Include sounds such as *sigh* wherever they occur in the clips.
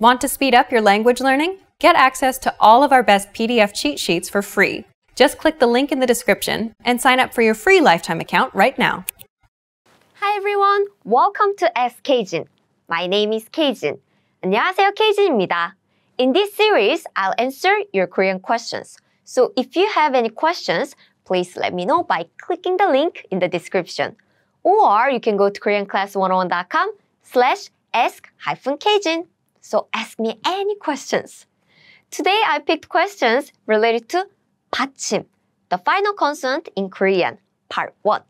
Want to speed up your language learning? Get access to all of our best PDF cheat sheets for free. Just click the link in the description and sign up for your free lifetime account right now. Hi everyone, welcome to Ask K-Jin. My name is K-Jin. 안녕하세요, Kajin입니다. In this series, I'll answer your Korean questions. So if you have any questions, please let me know by clicking the link in the description. Or you can go to koreanclass101.com slash ask-kajin. So ask me any questions. Today I picked questions related to 받침, the final consonant in Korean, part 1.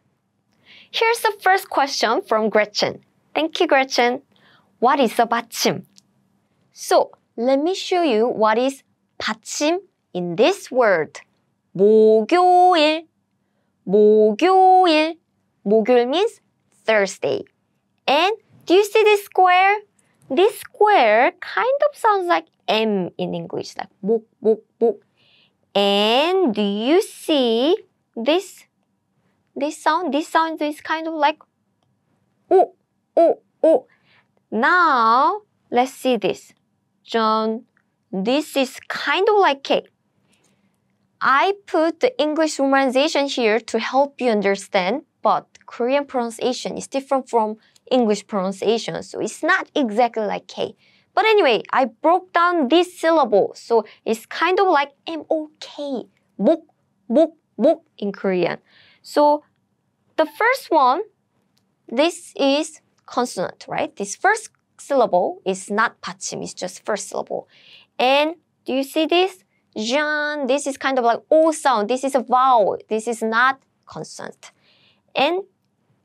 Here's the first question from Gretchen. Thank you, Gretchen. What is a 받침? So, let me show you what is 받침 in this word. 목요일, 목요일. 목요일 means Thursday. And do you see this square? this square kind of sounds like M in English, like book, book, book. And do you see this? This sound, this sound is kind of like oh, oh, oh. Now, let's see this. John, this is kind of like K. I put the English romanization here to help you understand, but Korean pronunciation is different from English pronunciation, so it's not exactly like K. But anyway, I broke down this syllable, so it's kind of like M-O-K, mok, mok, mok in Korean. So the first one, this is consonant, right? This first syllable is not batchim; it's just first syllable. And do you see this? Jean, this is kind of like O sound, this is a vowel, this is not consonant. And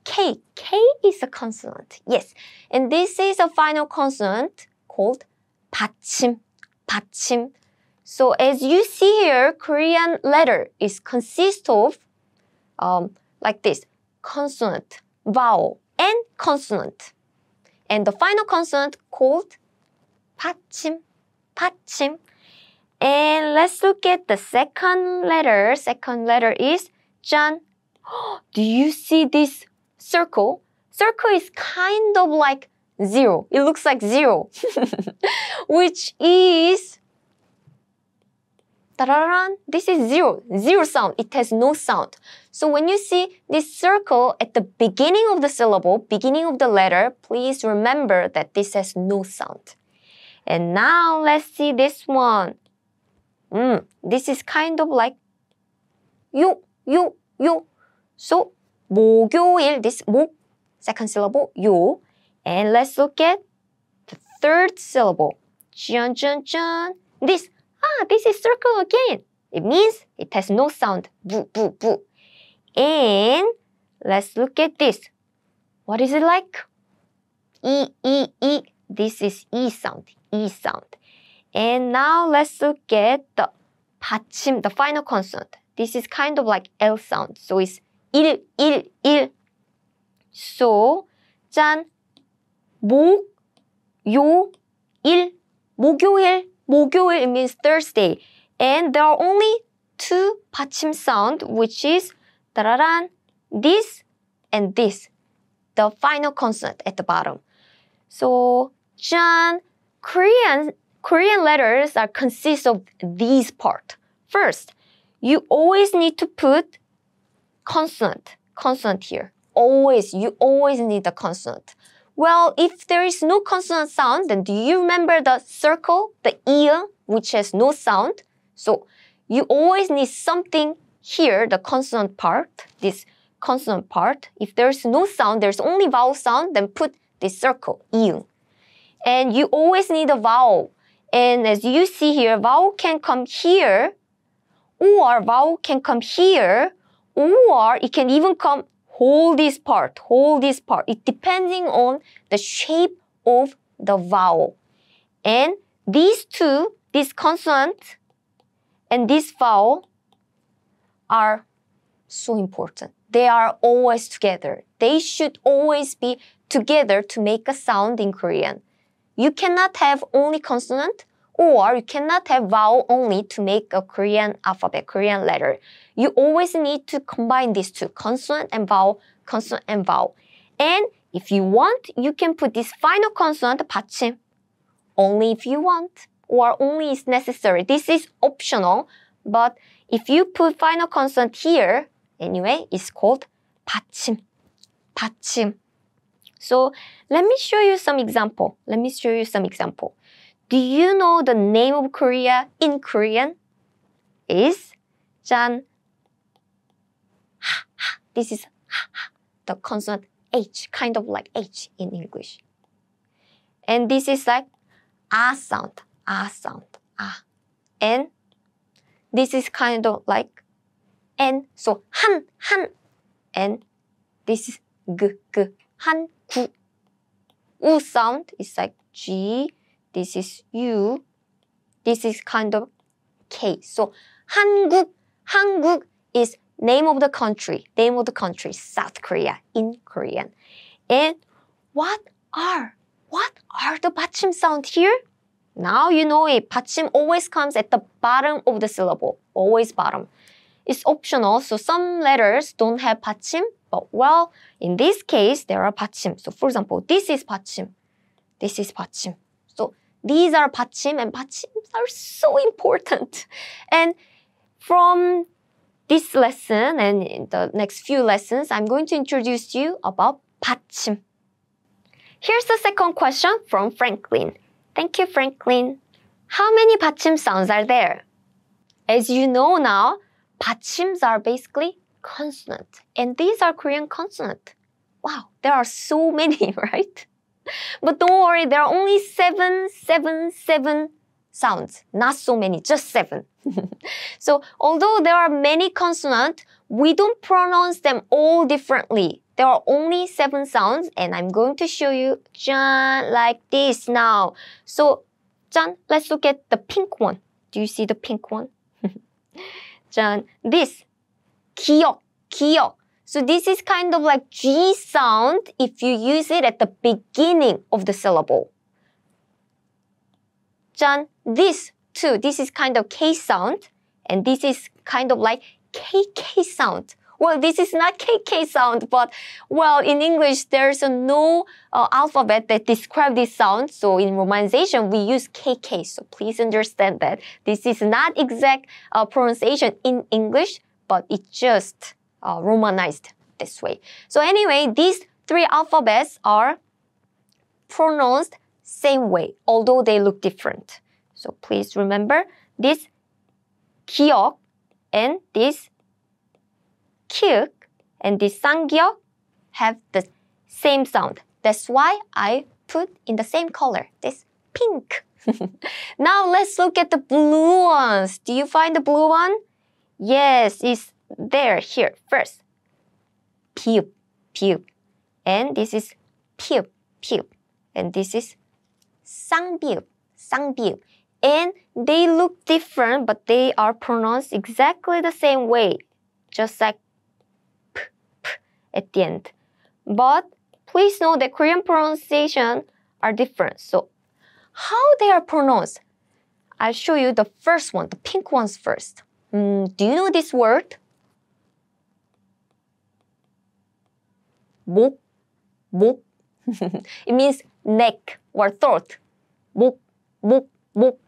K, K is a consonant. Yes. And this is a final consonant called 받침, 받침. So as you see here, Korean letter is consist of um, like this, consonant, vowel, and consonant. And the final consonant called 받침, 받침. And let's look at the second letter. Second letter is jan. *gasps* Do you see this circle? Circle is kind of like zero. It looks like zero, *laughs* which is Tararan, this is zero, zero sound. It has no sound. So when you see this circle at the beginning of the syllable, beginning of the letter, please remember that this has no sound. And now let's see this one. Mm, this is kind of like 요, 요, 요. So 목요일, this 목, second syllable, 요. And let's look at the third syllable. 짠, 짠, 짠. This ah, this is circle again. It means it has no sound. Bu, bu, bu. And let's look at this. What is it like? E, E, E. This is E sound, E sound. And now let's look at the 받침, the final consonant. This is kind of like L sound. So it's 일, 일, 일. So, 짠, 목, 요, 일, 목요일, 목요일 it means Thursday. And there are only two 받침 sound, which is 따라란, this and this, the final consonant at the bottom. So, 짠, Korean, Korean letters are consist of these part. First, you always need to put consonant, consonant here. Always, you always need a consonant. Well, if there is no consonant sound, then do you remember the circle, the ear, which has no sound? So you always need something here, the consonant part, this consonant part. If there's no sound, there's only vowel sound, then put this circle, ear. And you always need a vowel. And as you see here, vowel can come here, or vowel can come here, or it can even come hold this part, hold this part. It depending on the shape of the vowel. And these two, this consonant and this vowel are so important. They are always together. They should always be together to make a sound in Korean. You cannot have only consonant or you cannot have vowel only to make a Korean alphabet, Korean letter. You always need to combine these two, consonant and vowel, consonant and vowel. And if you want, you can put this final consonant, 받침, only if you want or only is necessary. This is optional, but if you put final consonant here, anyway, it's called 받침. 받침. So let me show you some example. Let me show you some example. Do you know the name of Korea in Korean? Is jan. This is the consonant H, kind of like H in English. And this is like A sound, A sound, A. And this is kind of like n. So han, han. And this is g, g, han, gu. U sound is like g, this is U, this is kind of K. So 한국, 한국 is name of the country, name of the country, South Korea in Korean. And what are, what are the 받침 sound here? Now you know it. 받침 always comes at the bottom of the syllable, always bottom. It's optional, so some letters don't have 받침, but well, in this case, there are 받침. So for example, this is 받침. This is 받침. So these are 받침 and 받치ms are so important. And from this lesson and in the next few lessons, I'm going to introduce you about 받침. Here's the second question from Franklin. Thank you, Franklin. How many 받침 sounds are there? As you know now, 받치ms are basically consonant. And these are Korean consonant. Wow, there are so many, *laughs* right? *laughs* But don't worry, there are only seven, seven, seven sounds. Not so many, just seven. *laughs* so although there are many consonants, we don't pronounce them all differently. There are only seven sounds and I'm going to show you jan like this now. So jan, let's look at the pink one. Do you see the pink one? *laughs* jan, this 기억, 기억. So this is kind of like G sound if you use it at the beginning of the syllable. 짠, this too, this is kind of K sound, and this is kind of like KK sound. Well, this is not KK sound, but well, in English, there's no uh, alphabet that describe this sound. So in romanization, we use KK. So please understand that this is not exact uh, pronunciation in English, but it's just uh, Romanized this way. So anyway, these three alphabets are pronounced same way, although they look different. So please remember this 기억 and this kyuk and this sangyeok have the same sound. That's why I put in the same color, this pink. *laughs* now let's look at the blue ones. Do you find the blue one? Yes, it's there, here first. Pew, pew. And this is pew, pew. And this is sangbiu, sangbiu. And they look different, but they are pronounced exactly the same way, just like p, p at the end. But please know that Korean pronunciation are different. So how they are pronounced? I'll show you the first one, the pink ones first. Mm, do you know this word? 목, 목. *laughs* it means neck or throat. 목, 목, 목.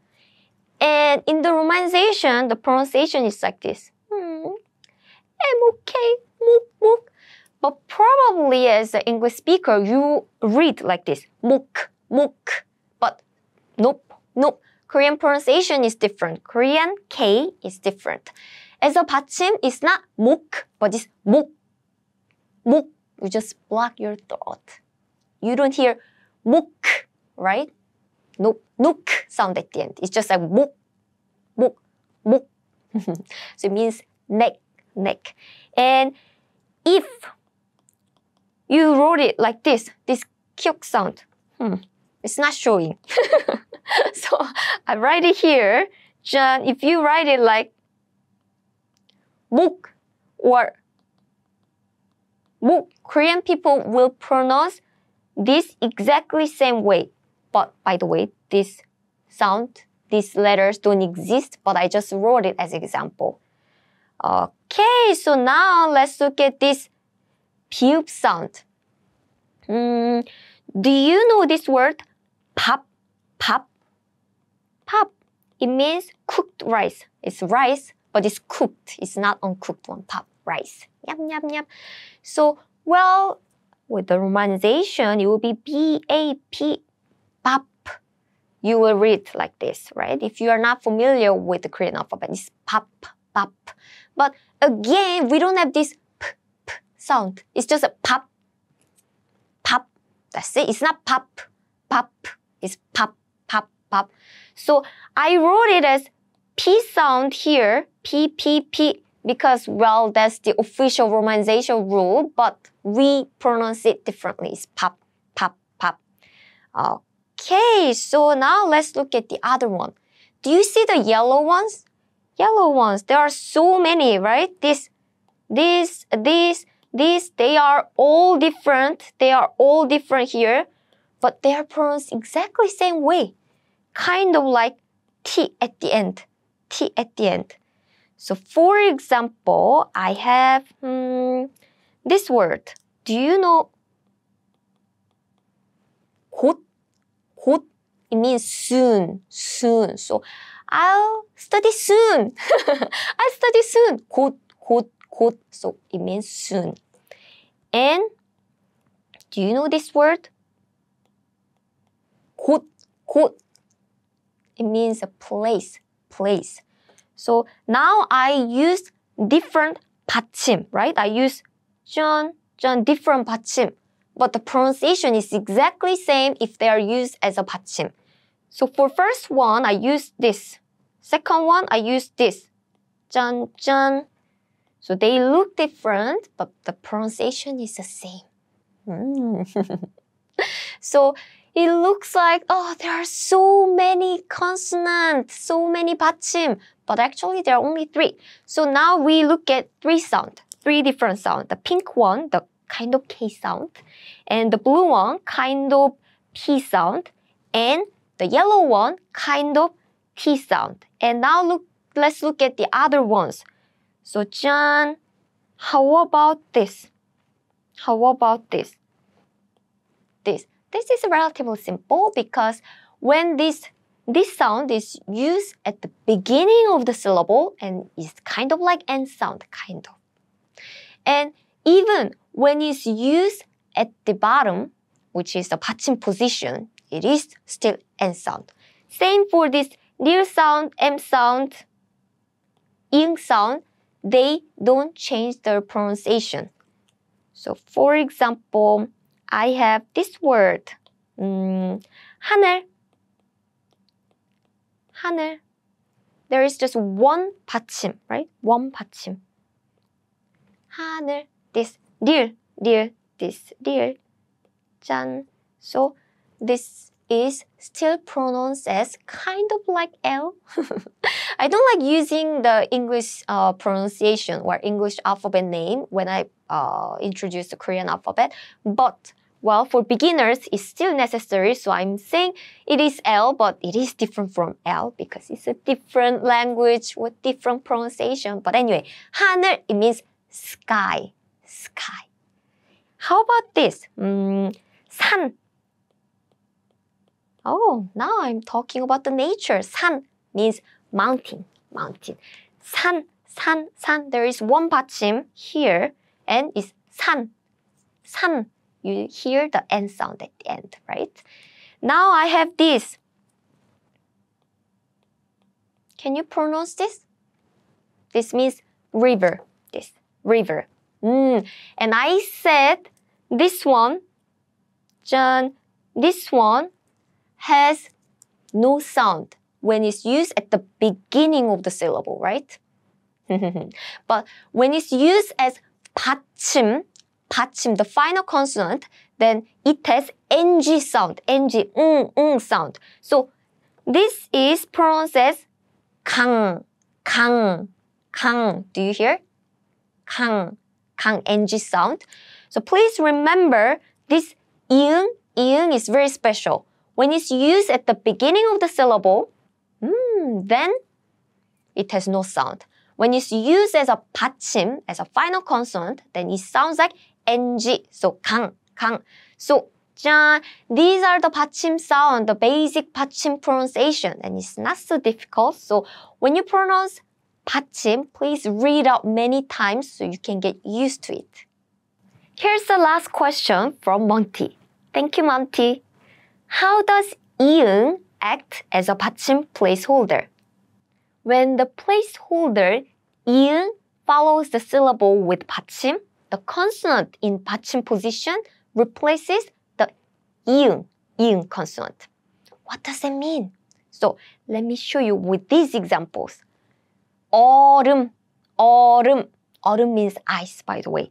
And in the romanization, the pronunciation is like this. Hmm. M-O-K, mok, mok. But probably as an English speaker, you read like this. Mok, mok. But nope, nope. Korean pronunciation is different. Korean K is different. As a 받침, it's not mok, but it's 목, 목. You just block your throat. You don't hear muk, right? No, nuk sound at the end. It's just like muk, muk, muk. *laughs* so it means neck, neck. And if you wrote it like this, this kyuk sound, hmm, it's not showing. *laughs* so I write it here. John, if you write it like muk or Korean people will pronounce this exactly same way. But by the way, this sound, these letters don't exist, but I just wrote it as example. Uh, okay, so now let's look at this pube sound. Mm, do you know this word? Pop, pop, pop. It means cooked rice. It's rice, but it's cooked. It's not uncooked one. Pop rice. Yum, yum, yum. So, well, with the romanization, it will be B-A-P, pap. You will read like this, right? If you are not familiar with the Korean alphabet, it's pap, pap. But again, we don't have this p, p sound. It's just a pop, pop. That's it. It's not pop, pop. It's pop, pop, pop. So I wrote it as P sound here, P, P, P, because, well, that's the official romanization rule, but we pronounce it differently. It's pop, pop, pop. Okay, so now let's look at the other one. Do you see the yellow ones? Yellow ones, there are so many, right? This, this, this, this, they are all different. They are all different here, but they are pronounced exactly same way. Kind of like T at the end. T at the end. So for example, I have hmm, this word. Do you know 곧? 곧. It means soon, soon. So I'll study soon. *laughs* I'll study soon. 곧, 곧, 곧. So it means soon. And do you know this word? 곧, 곧. It means a place, place. So now I use different 받침, right? I use 전, 전, different 받침. But the pronunciation is exactly same if they are used as a 받침. So for first one, I use this. Second one, I use this. 짠, 짠. So they look different, but the pronunciation is the same. Mm. *laughs* so it looks like, oh, there are so many consonants, so many 받침, but actually there are only three. So now we look at three sound, three different sound. The pink one, the kind of K sound, and the blue one, kind of P sound, and the yellow one, kind of T sound. And now look, let's look at the other ones. So John, how about this? How about this? This. This is relatively simple because when this this sound is used at the beginning of the syllable and is kind of like end sound, kind of. And even when it's used at the bottom, which is the 받침 position, it is still end sound. Same for this near sound, M sound, ing sound, they don't change their pronunciation. So for example, I have this word, 음, 하늘, 하늘. There is just one 받침, right? One 받침. 하늘, this, dear, dear, this, dear. 짠. So this is still pronounced as kind of like L. *laughs* I don't like using the English uh, pronunciation or English alphabet name when I uh, introduce the Korean alphabet, but well, for beginners, it's still necessary. So I'm saying it is L, but it is different from L because it's a different language with different pronunciation. But anyway, 하늘, it means sky, sky. How about this? Mm, 산. Oh, now I'm talking about the nature. 산 means mountain, mountain. 산, 산, 산. There is one 받침 here and it's 산, 산 you hear the N sound at the end, right? Now I have this. Can you pronounce this? This means river, this, river. Mm. And I said this one, John, this one has no sound when it's used at the beginning of the syllable, right? *laughs* but when it's used as 받침 받침, the final consonant, then it has ng sound, ng, 응, 응 sound. So this is pronounced as 강, 강, 강. Do you hear? 강, 강, ng sound. So please remember this 이응, 이응 is very special. When it's used at the beginning of the syllable, mm, then it has no sound. When it's used as a 받침, as a final consonant, then it sounds like ng. So 강, 강. So 짠, these are the 받침 sound, the basic 받침 pronunciation, and it's not so difficult. So when you pronounce 받침, please read out many times so you can get used to it. Here's the last question from Monty. Thank you, Monty. How does 이응 act as a 받침 placeholder? When the placeholder 이응 follows the syllable with 받침, the consonant in 받침 position replaces the 이응, 이응 consonant. What does that mean? So let me show you with these examples. 얼음, 얼음. 얼음 means ice, by the way.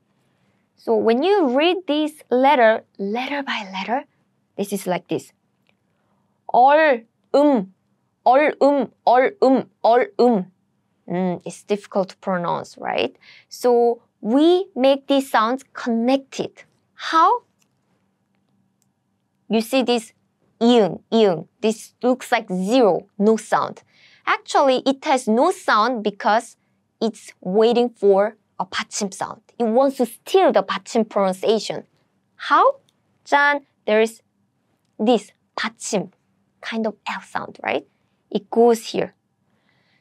So when you read this letter, letter by letter, this is like this. 얼음, 얼음, 얼음, 얼음. Mm, it's difficult to pronounce, right? So we make these sounds connected. How? You see this iung, iung. This looks like zero, no sound. Actually, it has no sound because it's waiting for a 받침 sound. It wants to steal the 받침 pronunciation. How? 짠, there is this 받침, kind of L sound, right? It goes here.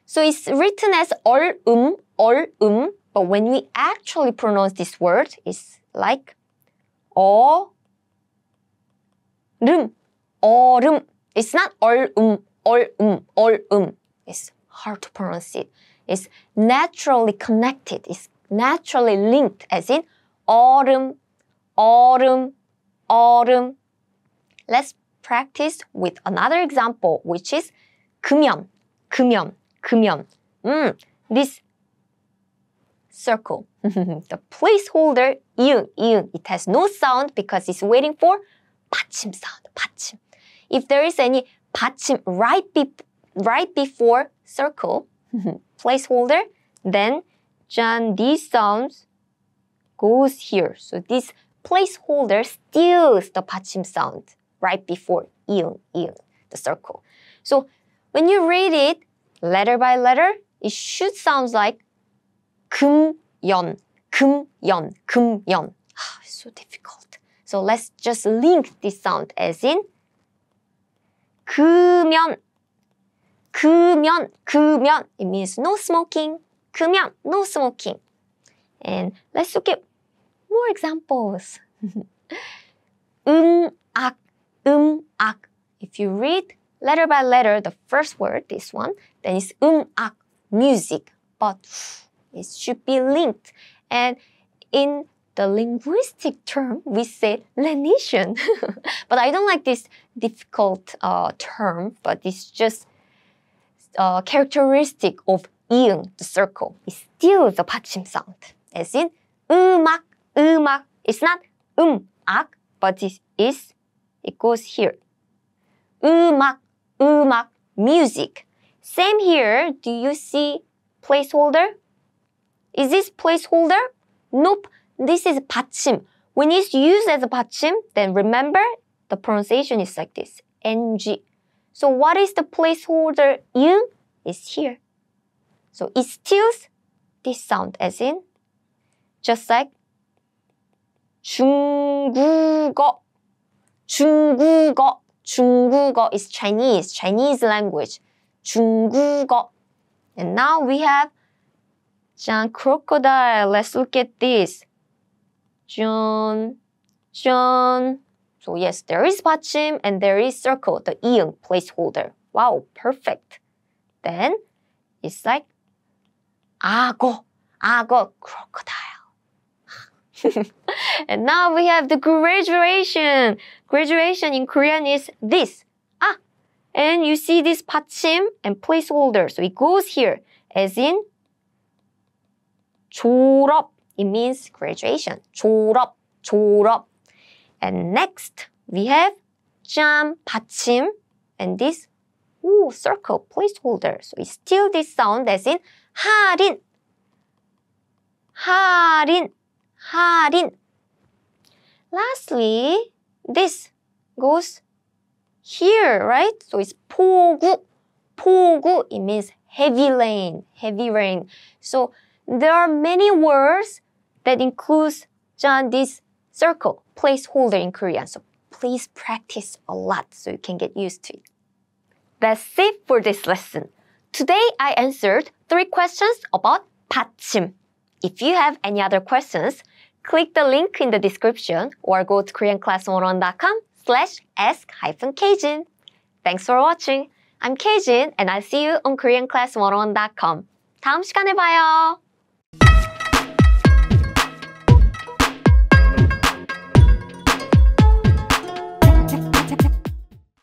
So it's written as 얼음, 얼음, but when we actually pronounce this word, it's like 얼음, 얼음. It's not 얼음, 얼음, 얼음. It's hard to pronounce it. It's naturally connected. It's naturally linked, as in 얼음, 얼음, 얼음. Let's practice with another example, which is 금연, 금연, 금연. Mm, this circle, *laughs* the placeholder 이응, 이응. It has no sound because it's waiting for 받침 sound, 받침. If there is any 받침 right, be, right before circle, *laughs* placeholder, then 짠, these sounds goes here. So this placeholder steals the 받침 sound right before 이응, 이응, the circle. So when you read it letter by letter, it should sound like 금연, 금연, 금연. it's so difficult. So let's just link this sound as in 금연, 금연, 금연. It means no smoking. 금연, no smoking. And let's look at more examples. *laughs* 음악, 음악. If you read letter by letter, the first word, this one, then it's 음악, music. But it should be linked. And in the linguistic term, we say lenition. *laughs* but I don't like this difficult uh, term, but it's just uh, characteristic of 이응, the circle. It's still the 받침 sound. As in 음악, 음악. It's not 음악, but it is, it goes here. 음악, 음악, music. Same here. Do you see placeholder? Is this placeholder? Nope. This is 받침. When it's used as a 받침, then remember the pronunciation is like this. ng. So what is the placeholder ing? Is here. So it steals this sound as in just like 중국어. 중국어. 중국어 is Chinese, Chinese language. 중국어. And now we have John crocodile. Let's look at this. John, John. So yes, there is 받침 and there is circle, the 이응 placeholder. Wow, perfect. Then it's like 악어, 악어, crocodile. *laughs* and now we have the graduation. Graduation in Korean is this. Ah, and you see this 받침 and placeholder. So it goes here as in 졸업. It means graduation. 졸업, 졸업. And next we have 짬, 받침, and this ooh, circle placeholder. So it's still this sound as in 할인, 할인, 할인. Lastly, this goes here, right? So it's 폭우, 폭우. It means heavy rain, heavy rain. So there are many words that includes this circle placeholder in Korean. So please practice a lot so you can get used to it. That's it for this lesson. Today I answered three questions about 받침. If you have any other questions, click the link in the description or go to koreanclass101.com slash ask hyphen K-Jin. Thanks for watching. I'm K-Jin and I'll see you on koreanclass101.com. 다음 시간에 봐요.